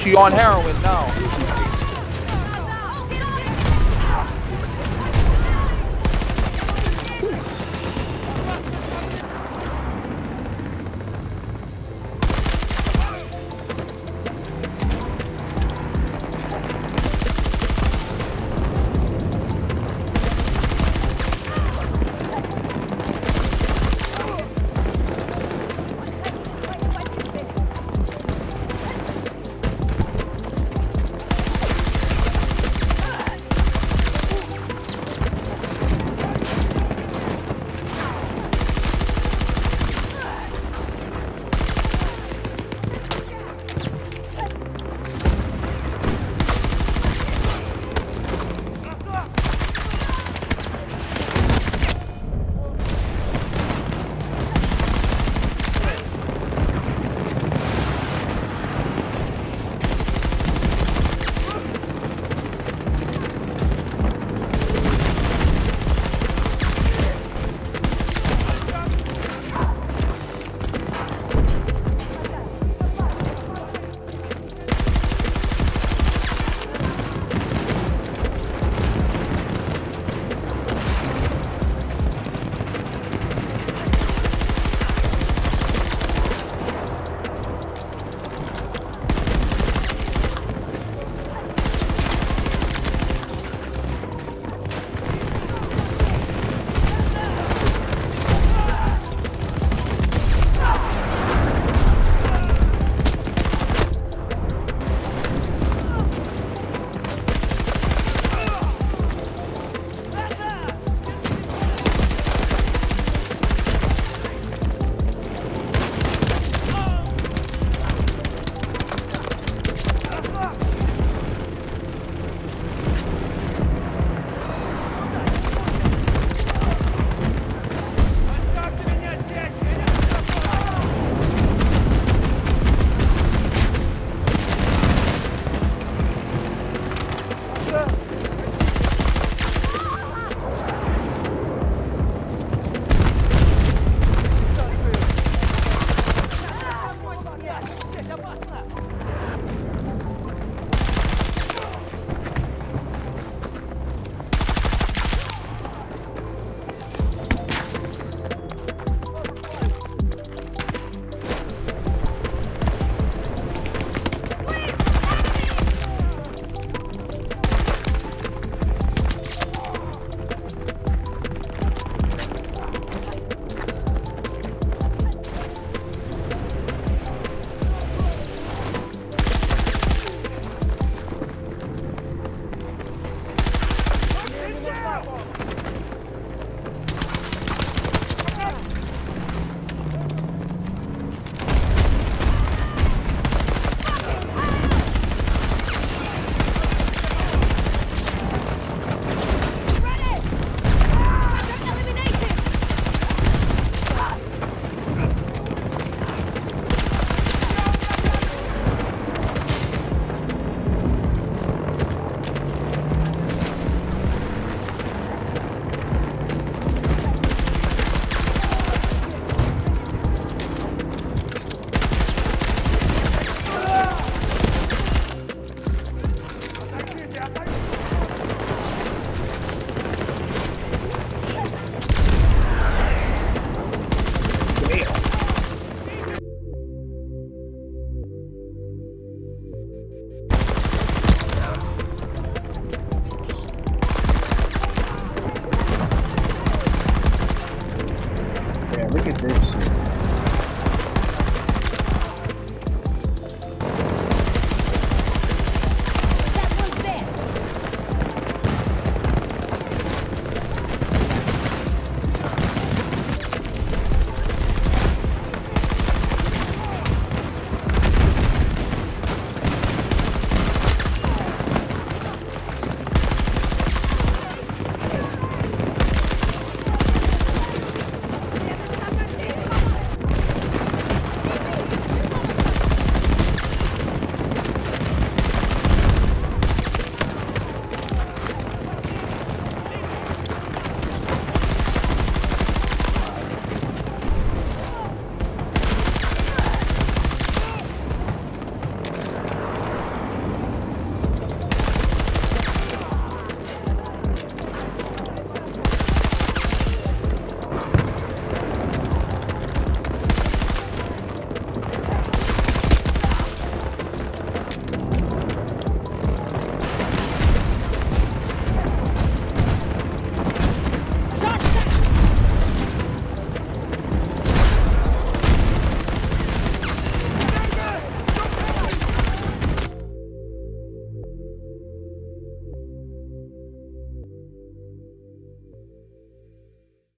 She on heroin now.